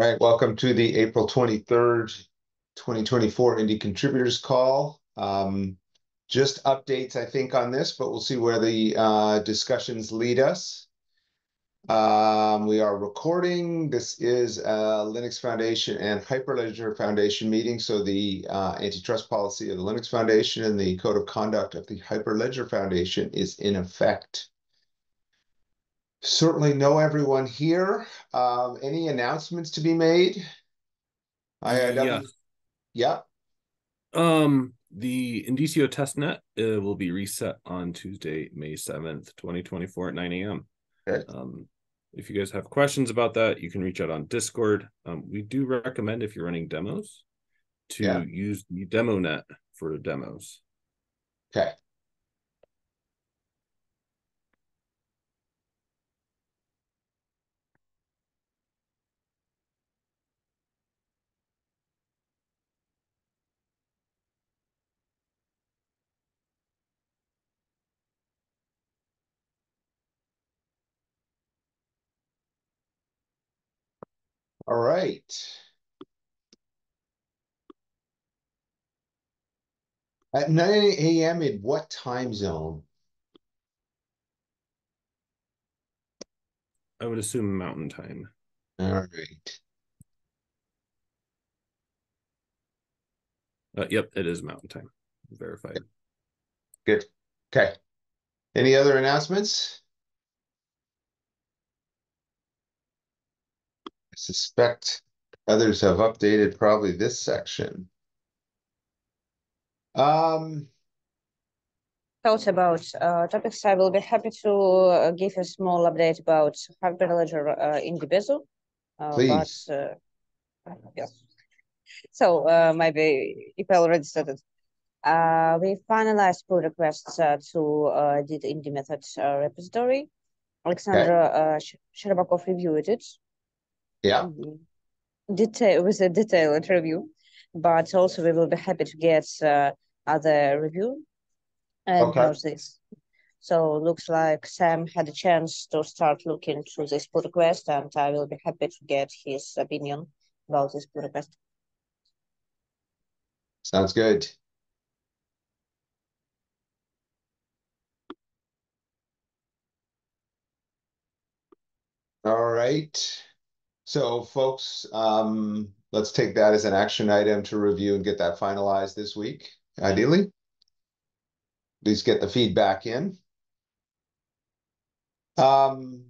All right, welcome to the April 23rd, 2024 Indy Contributors Call. Um, just updates, I think, on this, but we'll see where the uh, discussions lead us. Um, we are recording. This is a Linux Foundation and Hyperledger Foundation meeting. So the uh, antitrust policy of the Linux Foundation and the code of conduct of the Hyperledger Foundation is in effect certainly know everyone here. Um, any announcements to be made? IIW? Yeah. Um, the Indicio testnet uh, will be reset on Tuesday, May 7th, 2024 at 9 a.m. Okay. Um, if you guys have questions about that, you can reach out on Discord. Um, we do recommend if you're running demos to Yeah. use the demo net for demos. Okay. All right. At 9 a.m. in what time zone? I would assume mountain time. All right. Uh, yep, it is mountain time. Verified. Good. Okay. Any other announcements? Suspect others have updated probably this section. Um, thoughts about uh, topics, I will be happy to uh, give a small update about Hyperledger uh, in Besu. Uh, Please. But, uh, yeah. So uh, maybe if I already started. Uh, we finalized pull requests uh, to uh, did indy method uh, repository. Alexandra uh, Sh- Sherbakov reviewed it. Yeah, Mhm. Detail with a detailed review, but also we will be happy to get uh, other review and Okay. this. So looks like Sam had a chance to start looking through this pull request, and I will be happy to get his opinion about this pull request. sounds good. All right. So folks, um, let's take that as an action item to review and get that finalized this week, ideally. Please get the feedback in. Um,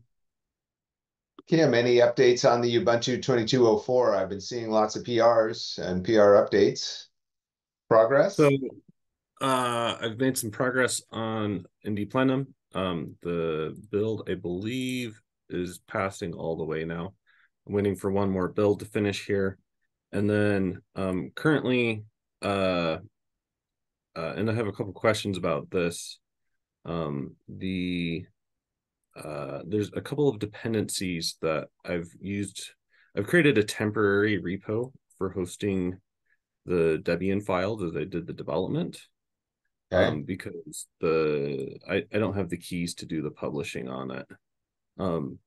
Kim, any updates on the Ubuntu 2204? I've been seeing lots of PRs and PR updates. Progress? So uh I've made some progress on Indy Plenum. Um the build I believe is passing all the way now. Waiting for one more build to finish here. And then um currently uh uh and I have a couple questions about this. Um the uh there's a couple of dependencies that I've used I've created a temporary repo for hosting the Debian file as I did the development Okay, um, because the I, I don't have the keys to do the publishing on it. Um,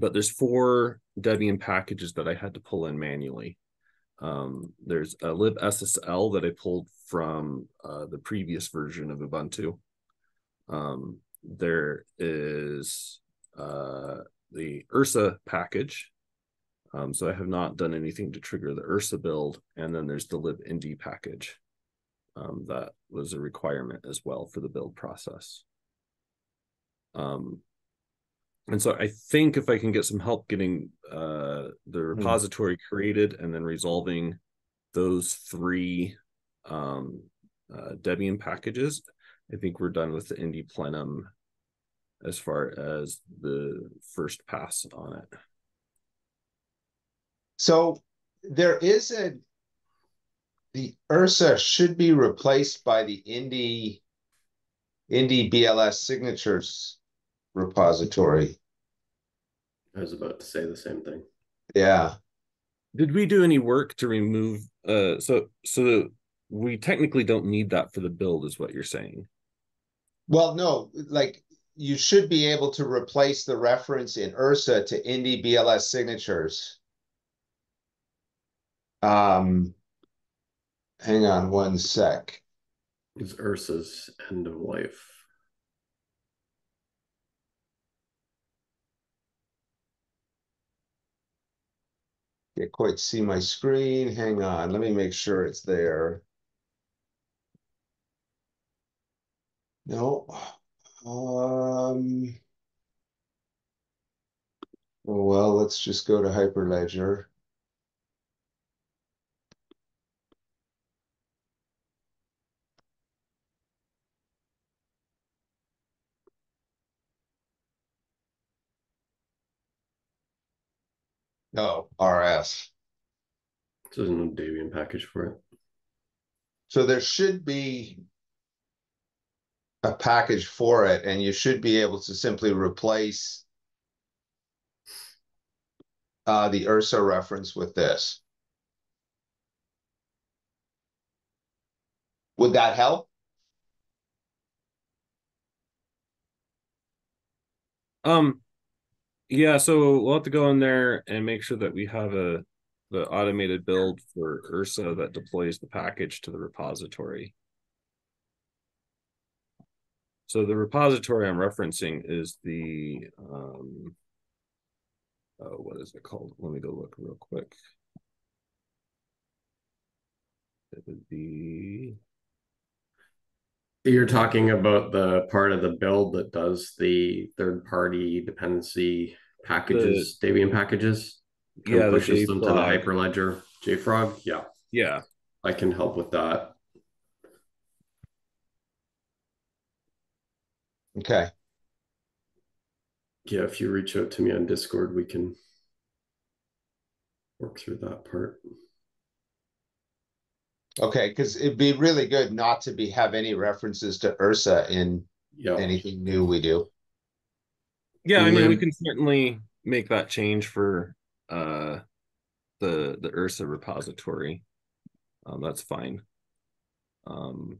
but there's four Debian packages that I had to pull in manually. Um, there's a libssl that I pulled from uh, the previous version of Ubuntu. Um, there is uh, the Ursa package. Um, so I have not done anything to trigger the Ursa build, and then there's the libindy package um, that was a requirement as well for the build process. Um, and so I think if I can get some help getting uh, the repository created and then resolving those three um, uh, Debian packages, I think we're done with the Indy Plenum as far as the first pass on it. so there is a, the Ursa should be replaced by the Indy, Indy BLS signatures repository. I was about to say the same thing. Yeah, Did we do any work to remove? Uh, so so we technically don't need that for the build, is what you're saying. well, no, like you should be able to replace the reference in Ursa to Indy BLS signatures. Um, hang on one sec. Is Ursa's end of life. Can't quite see my screen. Hang on, let me make sure it's there. No. Um. Well, let's just go to Hyperledger. No, RS. So there's no Debian package for it. So there should be a package for it, and you should be able to simply replace uh, the Ursa reference with this. Would that help? Um, yeah, so we'll have to go in there and make sure that we have a the automated build for Ursa that deploys the package to the repository. So the repository I'm referencing is the um oh, what is it called? Let me go look real quick. It would be You're talking about the part of the build that does the third party dependency packages, Debian packages. and yeah, the pushes them to the JFrog. Hyperledger JFrog. Yeah, Yeah. I can help with that. Okay, Yeah, if you reach out to me on Discord, we can work through that part. Okay, because it'd be really good not to be have any references to Ursa in Yeah, anything new we do. Yeah, I mean we can certainly make that change for uh the the Ursa repository. Um that's fine. Um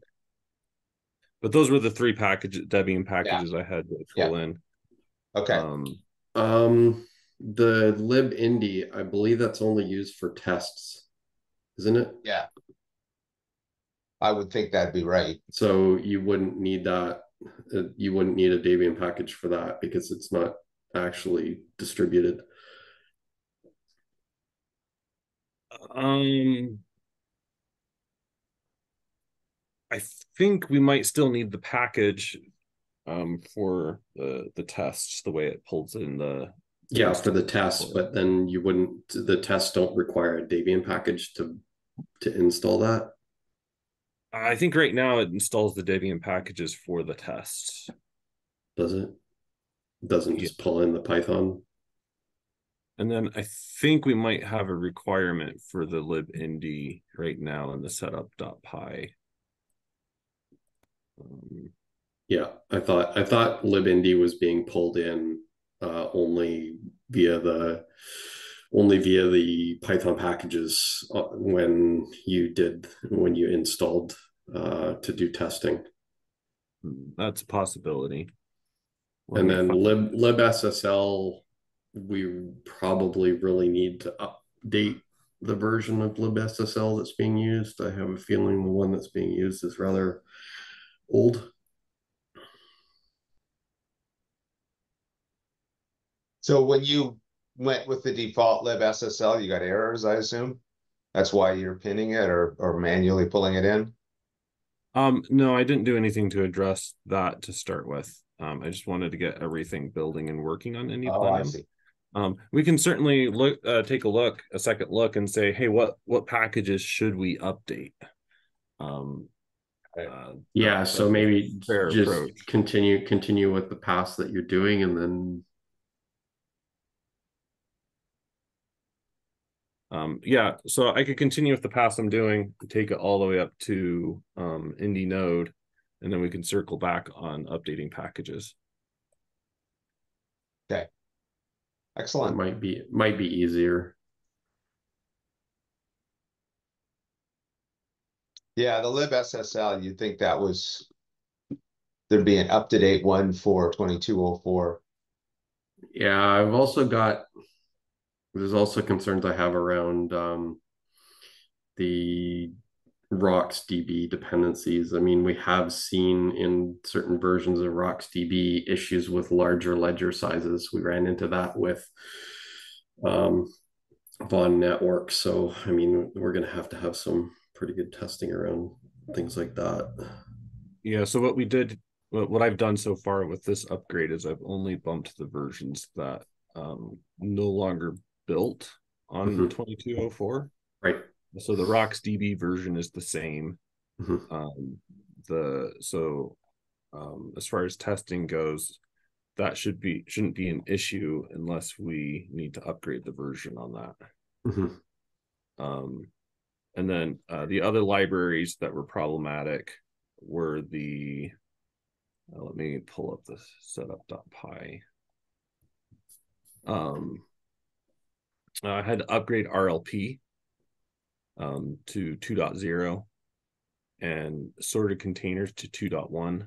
but those were the three packages Debian packages I had to Yeah. pull in. Okay, Um Um, the libindy, I believe that's only used for tests, isn't it? yeah. I would think that'd be right. So you wouldn't need that. uh, You wouldn't need a Debian package for that because it's not actually distributed. um I think we might still need the package um for the the tests the way it pulls in the Yeah, for the test, but then you wouldn't. The tests don't require a Debian package to to install that. I think right now it installs the Debian packages for the tests. Does it? Doesn't just pull in the Python. And then I think we might have a requirement for the libindy right now in the setup.py. Um, Yeah, I thought I thought libindy was being pulled in uh, only via the only via the Python packages uh, when you did when you installed uh, to do testing, that's a possibility. Let and then lib libssl we probably really need to update the version of libssl that's being used. I have a feeling the one that's being used is rather old. So when you went with the default libSSL, you got errors, I assume? That's why you're pinning it or, or manually pulling it in? Um, no, I didn't do anything to address that to start with. Um, I just wanted to get everything building and working on Indy Oh, I see. Um, we can certainly look, uh, take a look, a second look, and say, hey, what what packages should we update? Um, uh, Yeah, so maybe just approach. continue continue with the path that you're doing and then Um, yeah, so I could continue with the path I'm doing, take it all the way up to um Indy Node, and then we can circle back on updating packages. Okay. Excellent. might be might be easier. Yeah, the libSSL, you'd think that was. There'd be an up-to-date one for twenty-two oh four. Yeah, I've also got there's also concerns I have around um the RocksDB dependencies. I mean, we have seen in certain versions of RocksDB issues with larger ledger sizes. We ran into that with um, Vaughan Network. So, I mean, we're going to have to have some pretty good testing around things like that. Yeah. So what we did, what, what I've done so far with this upgrade is I've only bumped the versions that um, no longer built on Mhm. 2204. Right. So the Rocks DB version is the same. Mhm. Um, the so um, as far as testing goes, that should be shouldn't be an issue unless we need to upgrade the version on that. Mhm. Um, and then uh, the other libraries that were problematic were the. uh, let me pull up the setup.py. Um, I had to upgrade RLP um, to 2.0 and sorted containers to 2.1.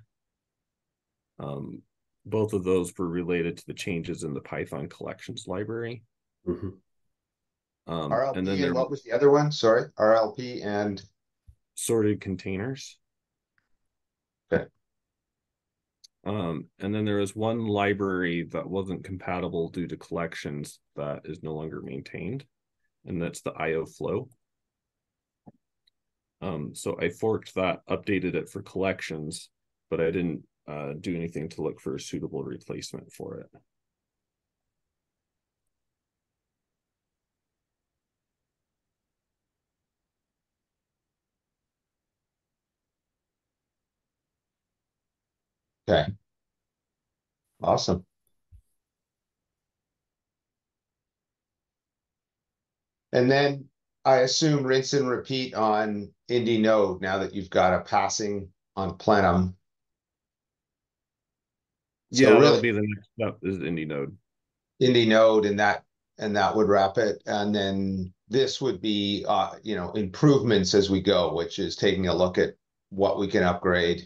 Um, both of those were related to the changes in the Python collections library. Mhm. Um, RLP and then and there what was the other one? Sorry, RLP and sorted containers. Okay. Um, and then there is one library that wasn't compatible due to collections that is no longer maintained, and that's the IO flow. Um, so I forked that, updated it for collections, but I didn't uh, do anything to look for a suitable replacement for it. Okay. Awesome. And then I assume rinse and repeat on Indy Node now that you've got a passing on Plenum. So yeah, that'll be the next step is Indy Node. Indy Node and that, and that would wrap it. And then this would be, uh, you know, improvements as we go, which is taking a look at what we can upgrade.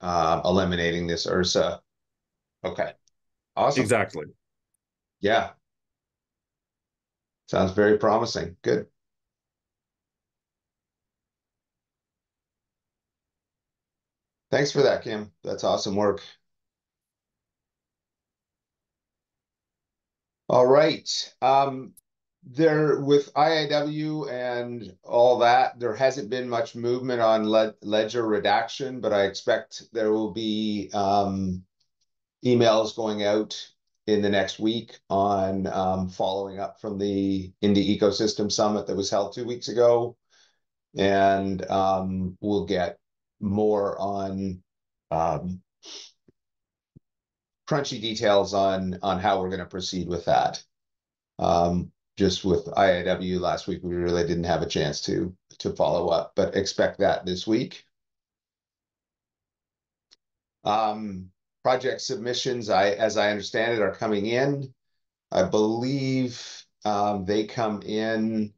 Uh, eliminating this Ursa. Okay, awesome. Exactly. Yeah. Sounds very promising. Good. Thanks for that, Kim. That's awesome work. All right, um, there with IIW and all that, there hasn't been much movement on led ledger redaction, but I expect there will be um emails going out in the next week on um following up from the Indy Ecosystem Summit that was held two weeks ago. And um we'll get more on um crunchy details on on how we're gonna proceed with that. Um, just with IIW last week, we really didn't have a chance to to follow up, but expect that this week. Um, project submissions, I, as I understand it, are coming in. I believe um they come in.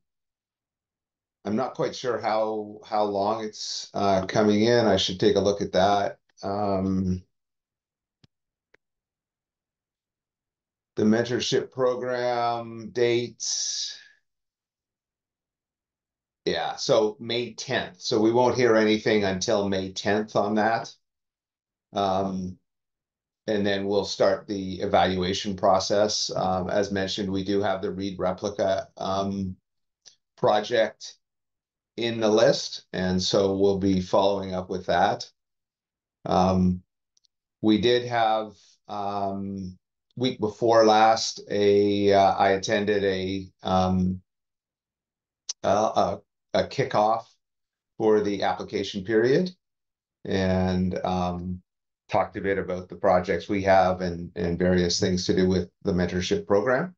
I'm not quite sure how how long it's uh coming in. I should take a look at that. The mentorship program dates. Yeah, so May tenth, so we won't hear anything until May tenth on that. Um, and then we'll start the evaluation process. Um, as mentioned, we do have the read replica, um, project in the list, and so we'll be following up with that. Um, we did have, um, week before last, a, uh, I attended a, um, a, a kickoff for the application period. And, um, talked a bit about the projects we have and, and various things to do with the mentorship program.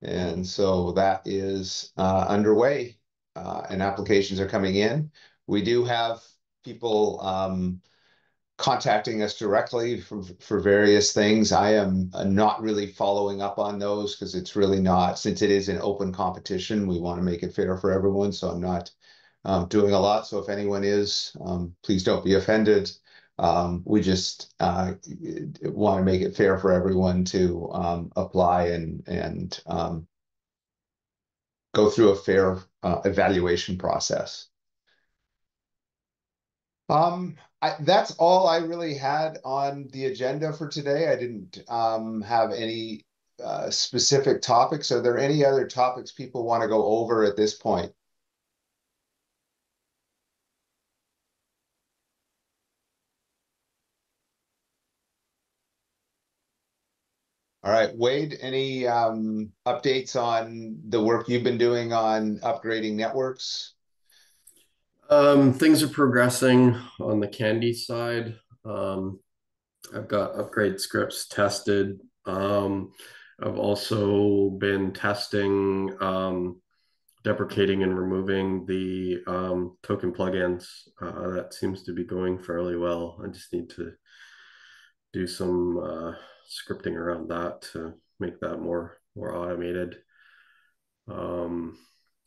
And so that is, uh, underway, uh, and applications are coming in. We do have people, um, contacting us directly for, for various things. I am uh, not really following up on those because it's really not, since it is an open competition, we want to make it fair for everyone, so I'm not um, doing a lot. So if anyone is, um, please don't be offended. Um, we just uh, want to make it fair for everyone to um, apply and and um, go through a fair uh, evaluation process. Um, I, that's all I really had on the agenda for today. I didn't um, have any uh, specific topics. Are there any other topics people want to go over at this point? All right, Wade, any um, updates on the work you've been doing on upgrading networks? Um, things are progressing on the Candy side. Um, I've got upgrade scripts tested. Um, I've also been testing um, deprecating and removing the um, token plugins. Uh, that seems to be going fairly well. I just need to do some uh, scripting around that to make that more more automated. Um,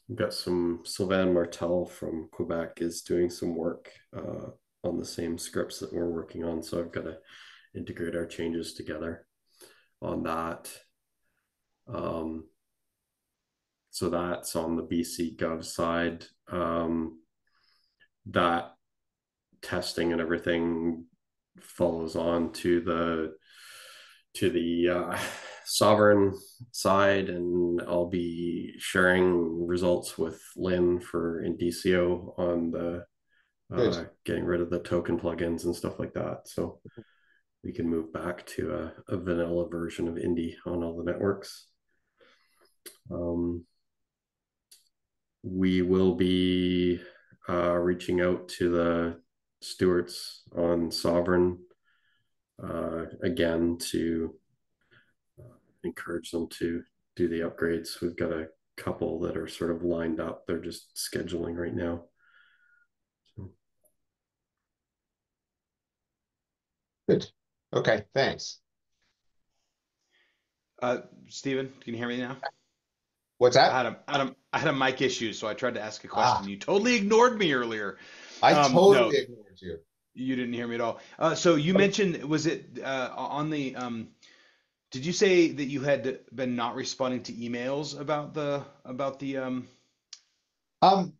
we've got some Sylvain Martel from Quebec is doing some work uh, on the same scripts that we're working on. So I've got to integrate our changes together on that. Um, so that's on the BC Gov side. Um, that testing and everything follows on to the to the uh, Sovrin side, and I'll be sharing results with Lynn for Indicio on the uh, getting rid of the token plugins and stuff like that. So we can move back to a, a vanilla version of Indy on all the networks. Um, we will be uh, reaching out to the stewards on Sovrin uh, again to encourage them to do the upgrades. We've got a couple that are sort of lined up. They're just scheduling right now. So. Good. Okay, thanks. Uh, Stephen, can you hear me now? What's that? I had a, I had a, I had a mic issue, so I tried to ask a question. Ah. You totally ignored me earlier. I um, totally no, ignored you. You didn't hear me at all. Uh, so you mentioned, was it uh, on the? Um, did you say that you had been not responding to emails about the about the? Um, um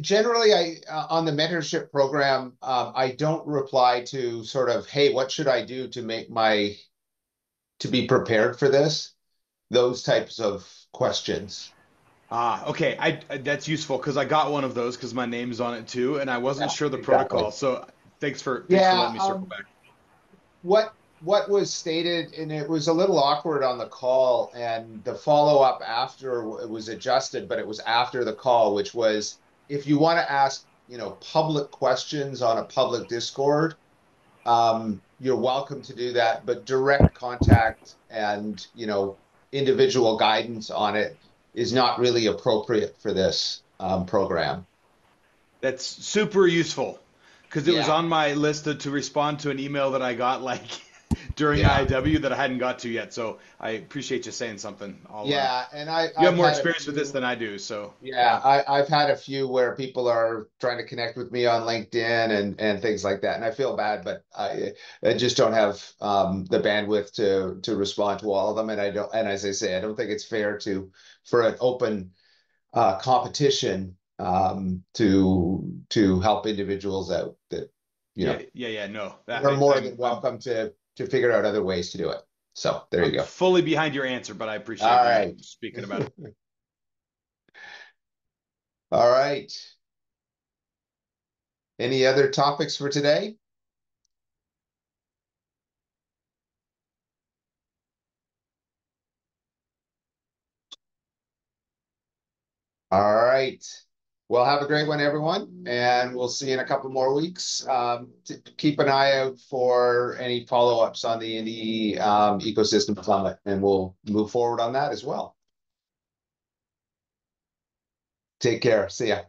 generally, I uh, on the mentorship program, um, I don't reply to sort of, hey, what should I do to make my to be prepared for this? Those types of questions. Ah, okay. I, I that's useful because I got one of those because my name's on it too, and I wasn't yeah, sure the exactly. protocol. So thanks for thanks yeah, for letting me circle um, back. What what was stated, and it was a little awkward on the call, and the follow up after it was adjusted, but it was after the call, which was if you want to ask, you know, public questions on a public Discord, um, you're welcome to do that, but direct contact and you know individual guidance on it is not really appropriate for this um, program. That's super useful because it yeah. was on my list to, to, respond to an email that I got like during yeah. IW that I hadn't got to yet. So I appreciate you saying something. I'll, uh, yeah, uh, and I you I've have more experience few, with this than I do. So yeah, I, I've had a few where people are trying to connect with me on LinkedIn and and things like that, and I feel bad, but I I just don't have um, the bandwidth to to respond to all of them, and I don't. And as I say, I don't think it's fair to for an open uh, competition um, to to help individuals out that you know yeah yeah, yeah no that, are more I'm, than welcome to to figure out other ways to do it. So there I'm you go. Fully behind your answer but i appreciate all right. speaking about it. All right. Any other topics for today? All right. Well, have a great one, everyone, and we'll see you in a couple more weeks. Um, keep an eye out for any follow-ups on the Indy um, Ecosystem Summit, and we'll move forward on that as well. Take care. See ya.